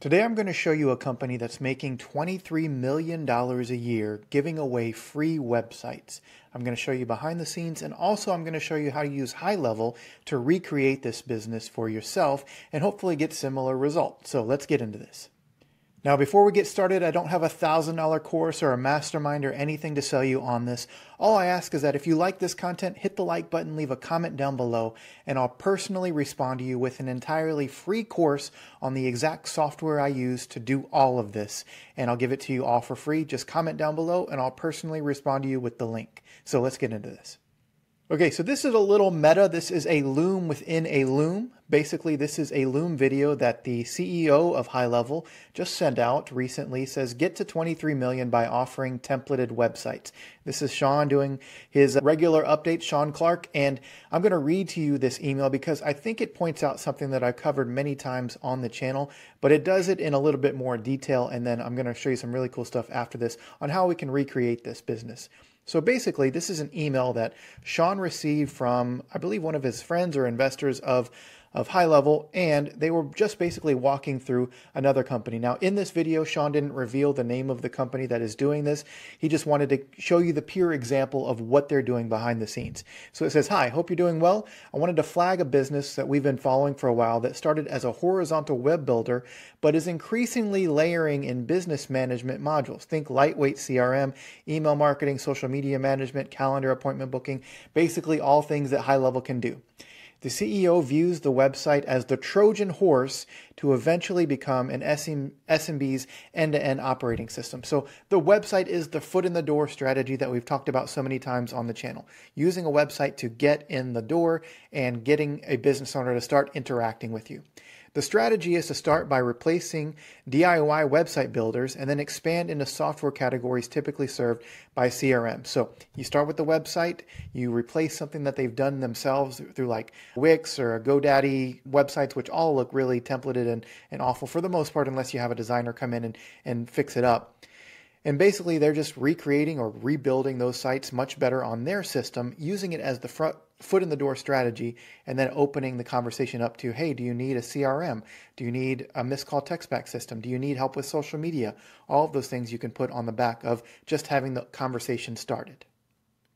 Today I'm going to show you a company that's making $23 million a year giving away free websites. I'm going to show you behind the scenes and also I'm going to show you how to use high level to recreate this business for yourself and hopefully get similar results. So let's get into this. Now, before we get started, I don't have a $1,000 course or a mastermind or anything to sell you on this. All I ask is that if you like this content, hit the like button, leave a comment down below, and I'll personally respond to you with an entirely free course on the exact software I use to do all of this. And I'll give it to you all for free. Just comment down below, and I'll personally respond to you with the link. So let's get into this. Okay, so this is a little meta. This is a loom within a loom. Basically, this is a loom video that the CEO of High Level just sent out recently. Says get to 23 million by offering templated websites. This is Shaun doing his regular update, Shaun Clark, and I'm going to read to you this email because I think it points out something that I've covered many times on the channel, but it does it in a little bit more detail. And then I'm going to show you some really cool stuff after this on how we can recreate this business. So basically, this is an email that Shaun received from, I believe, one of his friends or investors of of high level, and they were just basically walking through another company. Now, in this video, Shaun didn't reveal the name of the company that is doing this. He just wanted to show you the pure example of what they're doing behind the scenes. So it says, Hi, hope you're doing well. I wanted to flag a business that we've been following for a while that started as a horizontal web builder, but is increasingly layering in business management modules. Think lightweight CRM, email marketing, social media management, calendar appointment booking, basically all things that high level can do. The CEO views the website as the Trojan horse to eventually become an SMB's end to end operating system. So, the website is the foot in the door strategy that we've talked about so many times on the channel. Using a website to get in the door and getting a business owner to start interacting with you. The strategy is to start by replacing DIY website builders and then expand into software categories typically served by CRM. So you start with the website, you replace something that they've done themselves through like Wix or GoDaddy websites, which all look really templated and, and awful for the most part, unless you have a designer come in and, and fix it up. And basically, they're just recreating or rebuilding those sites much better on their system, using it as the front foot in the door strategy, and then opening the conversation up to, hey, do you need a CRM? Do you need a missed call text back system? Do you need help with social media? All of those things you can put on the back of just having the conversation started.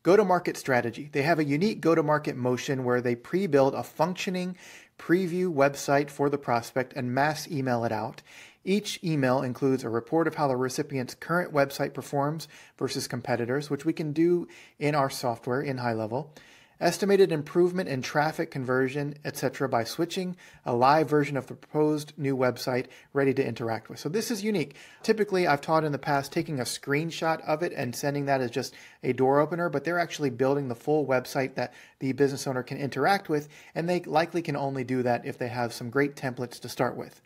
Go to market strategy. They have a unique go to market motion where they pre build a functioning preview website for the prospect and mass email it out. Each email includes a report of how the recipient's current website performs versus competitors, which we can do in our software in high level estimated improvement in traffic conversion, etc., by switching a live version of the proposed new website ready to interact with. So this is unique. Typically, I've taught in the past taking a screenshot of it and sending that as just a door opener, but they're actually building the full website that the business owner can interact with, and they likely can only do that if they have some great templates to start with.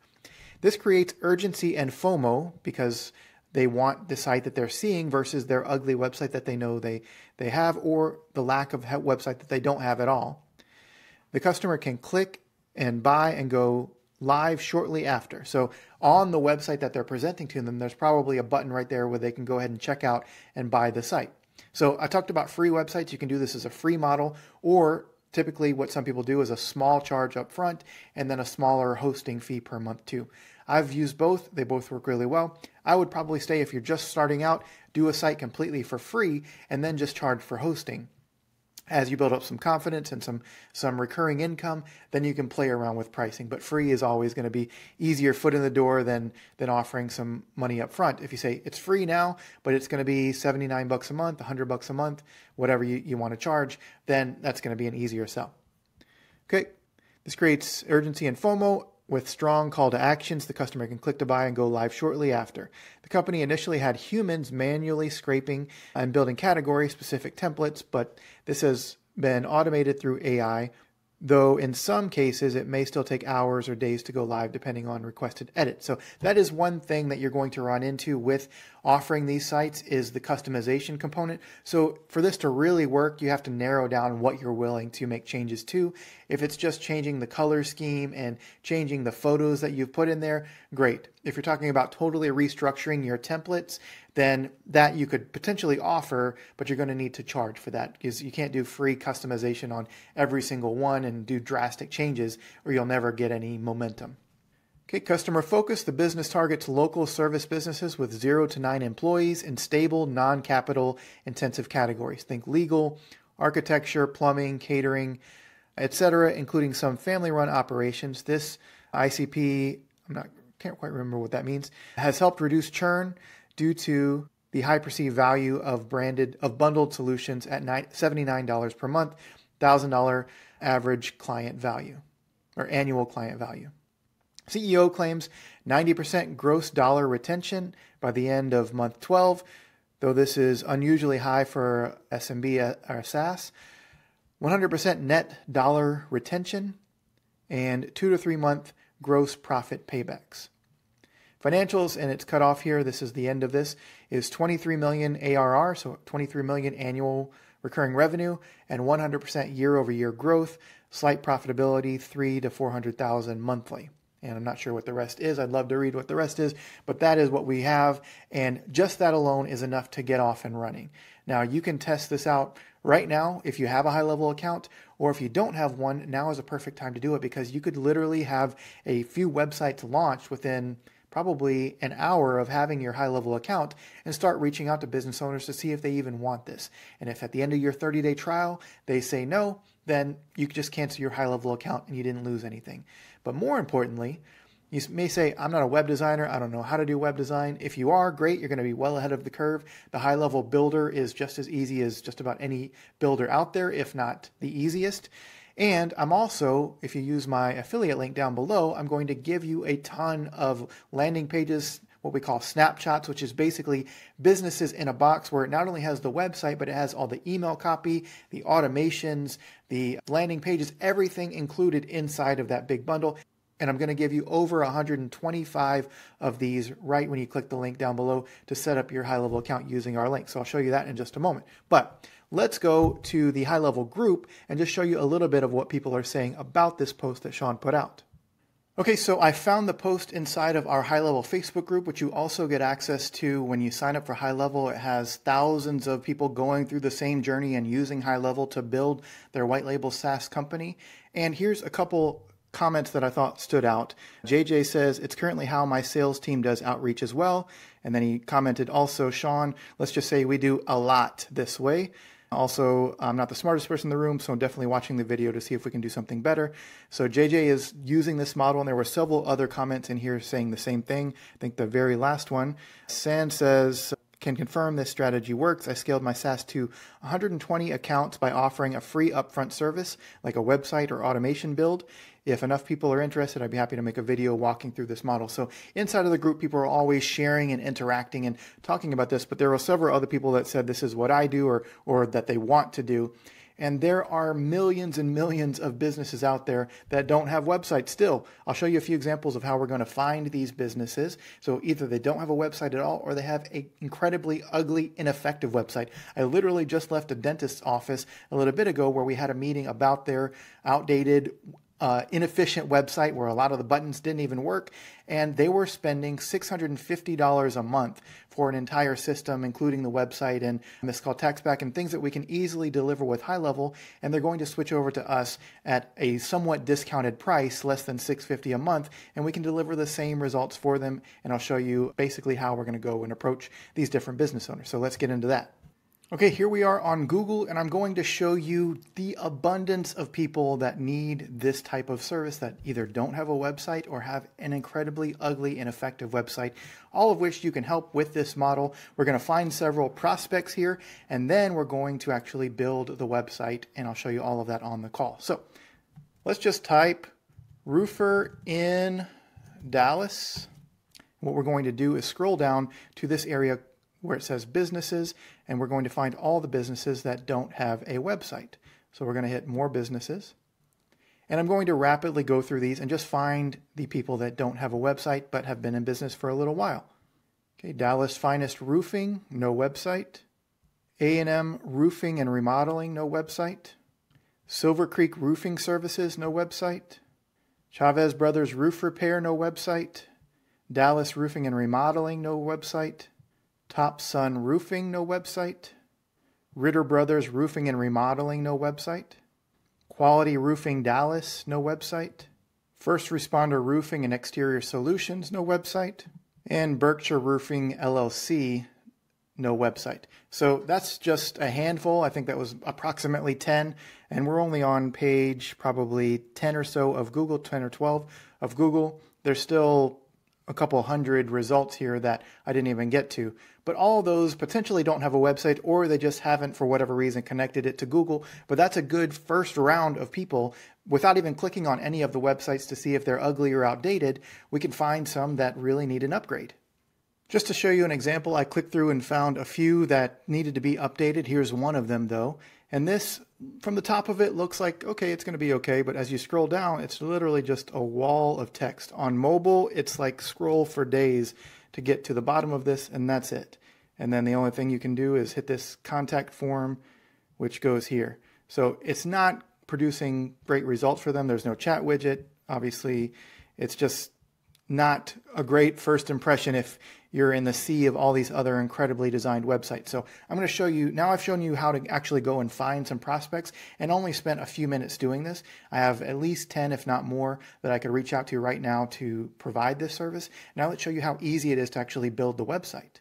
This creates urgency and FOMO because they want the site that they're seeing versus their ugly website that they know they, they have or the lack of website that they don't have at all. The customer can click and buy and go live shortly after. So on the website that they're presenting to them, there's probably a button right there where they can go ahead and check out and buy the site. So I talked about free websites. You can do this as a free model, or typically what some people do is a small charge up front and then a smaller hosting fee per month too. I've used both. They both work really well. I would probably say if you're just starting out, do a site completely for free and then just charge for hosting. As you build up some confidence and some some recurring income, then you can play around with pricing. But free is always going to be easier foot in the door than than offering some money up front. If you say it's free now, but it's going to be 79 bucks a month, 100 bucks a month, whatever you, you want to charge, then that's going to be an easier sell. Okay, this creates urgency and FOMO with strong call to actions, the customer can click to buy and go live shortly after. The company initially had humans manually scraping and building category specific templates, but this has been automated through AI though in some cases it may still take hours or days to go live depending on requested edit. So that is one thing that you're going to run into with offering these sites is the customization component. So for this to really work, you have to narrow down what you're willing to make changes to. If it's just changing the color scheme and changing the photos that you've put in there, great. If you're talking about totally restructuring your templates, then that you could potentially offer, but you're going to need to charge for that because you can't do free customization on every single one and do drastic changes or you'll never get any momentum. Okay, customer focus. The business targets local service businesses with zero to nine employees in stable, non capital intensive categories. Think legal, architecture, plumbing, catering, etc., including some family run operations. This ICP, I'm not can't quite remember what that means, has helped reduce churn due to the high perceived value of branded of bundled solutions at $79 per month, $1,000 average client value or annual client value. CEO claims 90% gross dollar retention by the end of month 12, though this is unusually high for SMB uh, or SaaS. 100% net dollar retention and two to three month gross profit paybacks. Financials, and it's cut off here. This is the end of this. Is 23 million ARR, so 23 million annual recurring revenue, and 100% year-over-year growth. Slight profitability, three to 400,000 monthly. And I'm not sure what the rest is. I'd love to read what the rest is, but that is what we have. And just that alone is enough to get off and running. Now, you can test this out right now if you have a high level account, or if you don't have one, now is a perfect time to do it because you could literally have a few websites launched within probably an hour of having your high level account and start reaching out to business owners to see if they even want this. And if at the end of your 30 day trial they say no, then you just cancel your high level account and you didn't lose anything. But more importantly, you may say, I'm not a web designer. I don't know how to do web design. If you are, great. You're going to be well ahead of the curve. The high level builder is just as easy as just about any builder out there, if not the easiest. And I'm also, if you use my affiliate link down below, I'm going to give you a ton of landing pages, what we call snapshots, which is basically businesses in a box where it not only has the website, but it has all the email copy, the automations, the landing pages, everything included inside of that big bundle. And I'm going to give you over 125 of these right when you click the link down below to set up your high level account using our link. So I'll show you that in just a moment. But let's go to the high level group and just show you a little bit of what people are saying about this post that Shaun put out. Okay, so I found the post inside of our high level Facebook group, which you also get access to when you sign up for high level. It has thousands of people going through the same journey and using high level to build their white label SaaS company. And here's a couple comments that I thought stood out. JJ says, It's currently how my sales team does outreach as well. And then he commented also, Shaun, let's just say we do a lot this way. Also, I'm not the smartest person in the room, so I'm definitely watching the video to see if we can do something better. So JJ is using this model, and there were several other comments in here saying the same thing. I think the very last one. Sand says, can confirm this strategy works. I scaled my SaaS to 120 accounts by offering a free upfront service like a website or automation build. If enough people are interested, I'd be happy to make a video walking through this model. So inside of the group, people are always sharing and interacting and talking about this, but there are several other people that said this is what I do or, or that they want to do. And there are millions and millions of businesses out there that don't have websites still. I'll show you a few examples of how we're going to find these businesses. So either they don't have a website at all or they have an incredibly ugly, ineffective website. I literally just left a dentist's office a little bit ago where we had a meeting about their outdated uh, inefficient website where a lot of the buttons didn't even work, and they were spending $650 a month for an entire system, including the website and this called text back and things that we can easily deliver with high level. And they're going to switch over to us at a somewhat discounted price, less than 650 a month, and we can deliver the same results for them. And I'll show you basically how we're going to go and approach these different business owners. So let's get into that. Okay, here we are on Google, and I'm going to show you the abundance of people that need this type of service that either don't have a website or have an incredibly ugly, and ineffective website, all of which you can help with this model. We're going to find several prospects here, and then we're going to actually build the website, and I'll show you all of that on the call. So let's just type roofer in Dallas. What we're going to do is scroll down to this area where it says businesses, and we're going to find all the businesses that don't have a website. So we're going to hit more businesses. And I'm going to rapidly go through these and just find the people that don't have a website but have been in business for a little while. Okay, Dallas Finest Roofing, no website. A&M Roofing and Remodeling, no website. Silver Creek Roofing Services, no website. Chavez Brothers Roof Repair, no website. Dallas Roofing and Remodeling, no website. Top Sun Roofing, no website. Ritter Brothers Roofing and Remodeling, no website. Quality Roofing Dallas, no website. First Responder Roofing and Exterior Solutions, no website. And Berkshire Roofing LLC, no website. So that's just a handful. I think that was approximately 10. And we're only on page probably 10 or so of Google, 10 or 12 of Google. There's still a couple hundred results here that I didn't even get to. But all those potentially don't have a website or they just haven't, for whatever reason, connected it to Google. But that's a good first round of people. Without even clicking on any of the websites to see if they're ugly or outdated, we can find some that really need an upgrade. Just to show you an example, I clicked through and found a few that needed to be updated. Here's one of them though. And this, from the top of it, looks like, okay, it's going to be okay. But as you scroll down, it's literally just a wall of text. On mobile, it's like scroll for days to get to the bottom of this, and that's it. And then the only thing you can do is hit this contact form, which goes here. So it's not producing great results for them. There's no chat widget. Obviously, it's just not a great first impression if you're in the sea of all these other incredibly designed websites. So I'm going to show you, now I've shown you how to actually go and find some prospects and only spent a few minutes doing this. I have at least 10, if not more, that I could reach out to right now to provide this service. Now let's show you how easy it is to actually build the website.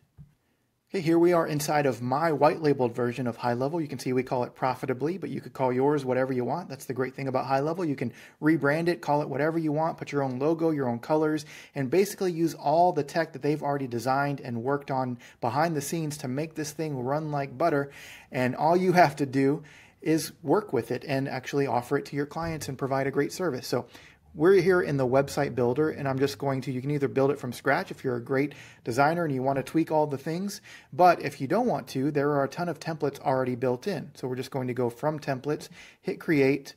Here we are inside of my white labeled version of High Level. You can see we call it Profitably, but you could call yours whatever you want. That's the great thing about High Level. You can rebrand it, call it whatever you want, put your own logo, your own colors, and basically use all the tech that they've already designed and worked on behind the scenes to make this thing run like butter. And all you have to do is work with it and actually offer it to your clients and provide a great service. So we're here in the website builder and I'm just going to, you can either build it from scratch if you're a great designer and you want to tweak all the things, but if you don't want to, there are a ton of templates already built in. So we're just going to go from templates, hit create,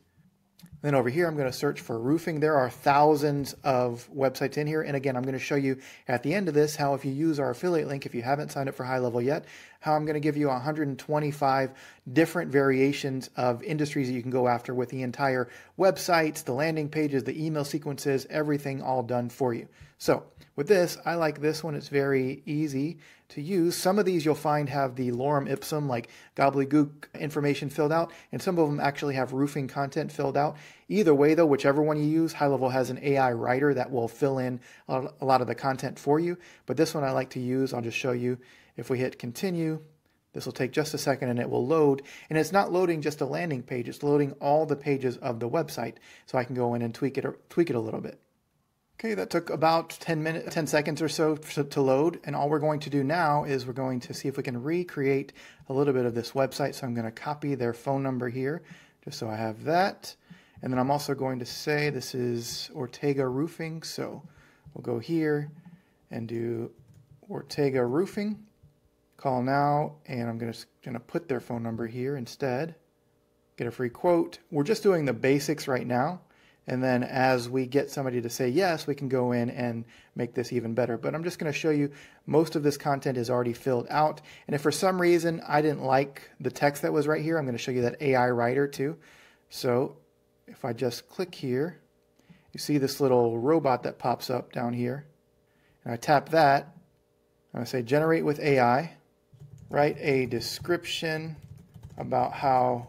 then over here, I'm going to search for roofing. There are thousands of websites in here. And again, I'm going to show you at the end of this how if you use our affiliate link, if you haven't signed up for high level yet, how I'm going to give you 125 different variations of industries that you can go after with the entire websites, the landing pages, the email sequences, everything all done for you. So with this, I like this one. It's very easy to use. Some of these you'll find have the lorem ipsum, like gobbledygook information filled out, and some of them actually have roofing content filled out. Either way, though, whichever one you use, High Level has an AI writer that will fill in a lot of the content for you. But this one I like to use. I'll just show you. If we hit continue, this will take just a second and it will load. And it's not loading just a landing page, it's loading all the pages of the website. So I can go in and tweak it, or tweak it a little bit. Okay, that took about 10 minutes, 10 seconds or so to load. And all we're going to do now is we're going to see if we can recreate a little bit of this website. So I'm going to copy their phone number here, just so I have that. And then I'm also going to say this is Ortega Roofing. So we'll go here and do Ortega Roofing. Call now, and I'm going to, going to put their phone number here instead. Get a free quote. We're just doing the basics right now. And then as we get somebody to say yes, we can go in and make this even better. But I'm just going to show you most of this content is already filled out. And if for some reason I didn't like the text that was right here, I'm going to show you that AI writer too. So if I just click here, you see this little robot that pops up down here. And I tap that. And to say generate with AI. Write a description about how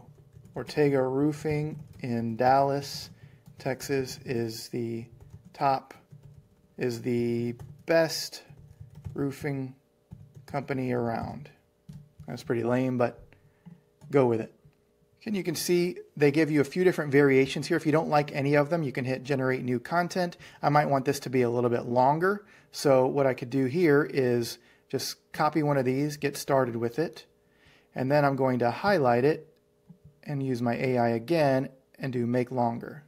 Ortega Roofing in Dallas Texas is the top, is the best roofing company around. That's pretty lame, but go with it. And you can see they give you a few different variations here. If you don't like any of them, you can hit generate new content. I might want this to be a little bit longer. So what I could do here is just copy one of these, get started with it, and then I'm going to highlight it and use my AI again and do make longer.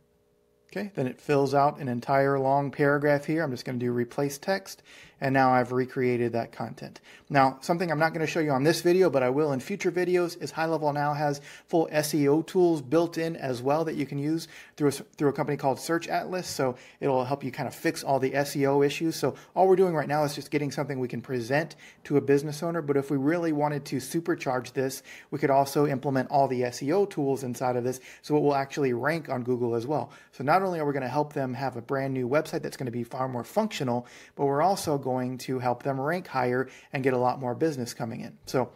Okay, then it fills out an entire long paragraph here. I'm just going to do replace text and now I've recreated that content. Now, something I'm not going to show you on this video, but I will in future videos, is High Level now has full SEO tools built in as well that you can use through a, through a company called Search Atlas. So it'll help you kind of fix all the SEO issues. So all we're doing right now is just getting something we can present to a business owner. But if we really wanted to supercharge this, we could also implement all the SEO tools inside of this so it will actually rank on Google as well. So not only are we going to help them have a brand new website that's going to be far more functional, but we're also going going to help them rank higher and get a lot more business coming in. So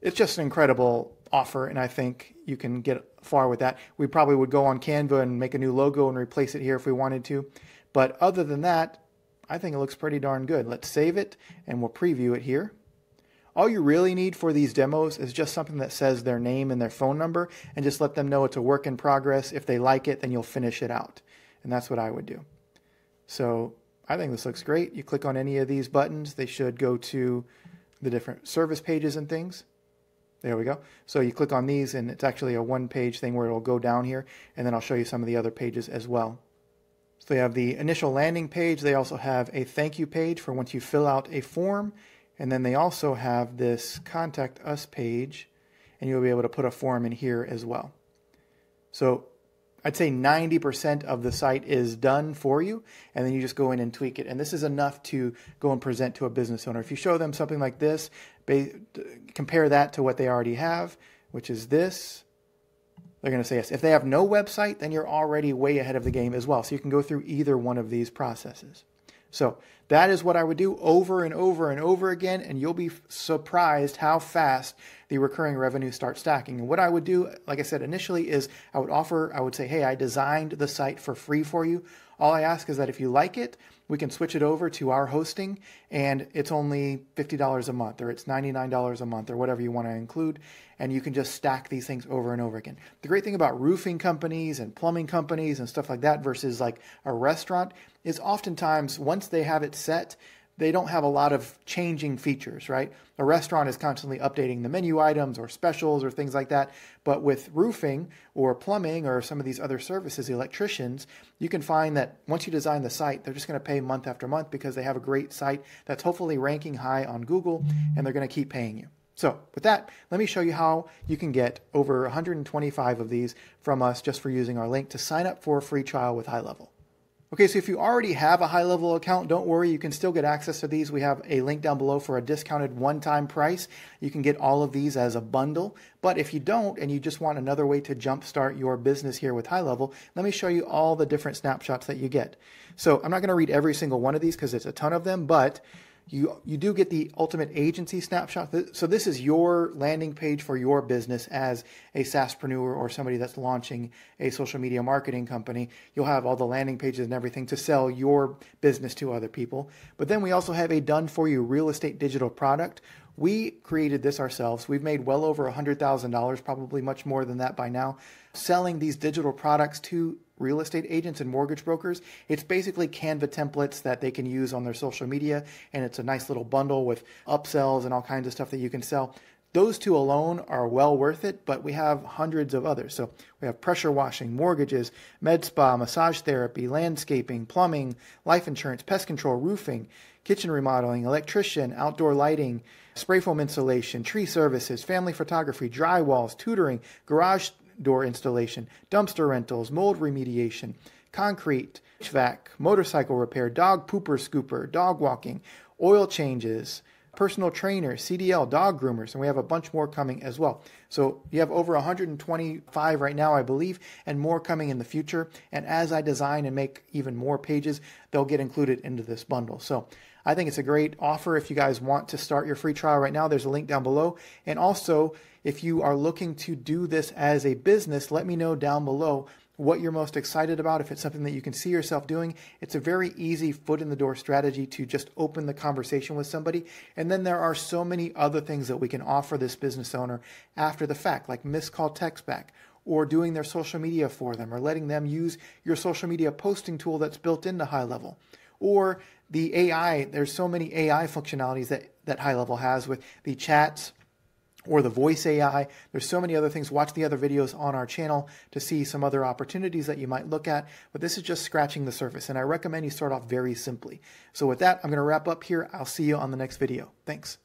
it's just an incredible offer, and I think you can get far with that. We probably would go on Canva and make a new logo and replace it here if we wanted to. But other than that, I think it looks pretty darn good. Let's save it and we'll preview it here. All you really need for these demos is just something that says their name and their phone number and just let them know it's a work in progress. If they like it, then you'll finish it out. And that's what I would do. So I think this looks great. You click on any of these buttons, they should go to the different service pages and things. There we go. So you click on these and it's actually a one page thing where it'll go down here and then I'll show you some of the other pages as well. So they have the initial landing page. They also have a thank you page for once you fill out a form. And then they also have this contact us page and you'll be able to put a form in here as well. So I'd say 90% of the site is done for you, and then you just go in and tweak it. And this is enough to go and present to a business owner. If you show them something like this, compare that to what they already have, which is this, they're going to say yes. If they have no website, then you're already way ahead of the game as well. So you can go through either one of these processes. So that is what I would do over and over and over again, and you'll be surprised how fast the recurring revenue starts stacking. And what I would do, like I said initially, is I would offer, I would say, hey, I designed the site for free for you. All I ask is that if you like it, we can switch it over to our hosting and it's only $50 a month or it's $99 a month or whatever you want to include. And you can just stack these things over and over again. The great thing about roofing companies and plumbing companies and stuff like that versus like a restaurant is oftentimes once they have it set, they don't have a lot of changing features, right? A restaurant is constantly updating the menu items or specials or things like that. But with roofing or plumbing or some of these other services, electricians, you can find that once you design the site, they're just going to pay month after month because they have a great site that's hopefully ranking high on Google and they're going to keep paying you. So, with that, let me show you how you can get over 125 of these from us just for using our link to sign up for a free trial with High Level. Okay, so if you already have a high level account, don't worry, you can still get access to these. We have a link down below for a discounted one time price. You can get all of these as a bundle. But if you don't and you just want another way to jumpstart your business here with high level, let me show you all the different snapshots that you get. So I'm not going to read every single one of these because it's a ton of them, but you you do get the ultimate agency snapshot. So this is your landing page for your business as a SaaSpreneur or somebody that's launching a social media marketing company. You'll have all the landing pages and everything to sell your business to other people. But then we also have a done for you real estate digital product. We created this ourselves. We've made well over $100,000, probably much more than that by now, selling these digital products to real estate agents and mortgage brokers. It's basically Canva templates that they can use on their social media, and it's a nice little bundle with upsells and all kinds of stuff that you can sell. Those two alone are well worth it, but we have hundreds of others. So we have pressure washing, mortgages, med spa, massage therapy, landscaping, plumbing, life insurance, pest control, roofing, kitchen remodeling, electrician, outdoor lighting, spray foam insulation, tree services, family photography, drywalls, tutoring, garage door installation, dumpster rentals, mold remediation, concrete, HVAC, motorcycle repair, dog pooper scooper, dog walking, oil changes, personal trainers, CDL, dog groomers, and we have a bunch more coming as well. So you have over 125 right now, I believe, and more coming in the future. And as I design and make even more pages, they'll get included into this bundle. So I think it's a great offer if you guys want to start your free trial right now. There's a link down below. And also, if you are looking to do this as a business, let me know down below what you're most excited about. If it's something that you can see yourself doing, it's a very easy foot in the door strategy to just open the conversation with somebody. And then there are so many other things that we can offer this business owner after the fact, like missed call text back or doing their social media for them or letting them use your social media posting tool that's built into high level or the AI. There's so many AI functionalities that, that high level has with the chats or the voice AI. There's so many other things. Watch the other videos on our channel to see some other opportunities that you might look at. But this is just scratching the surface, and I recommend you start off very simply. So with that, I'm going to wrap up here. I'll see you on the next video. Thanks.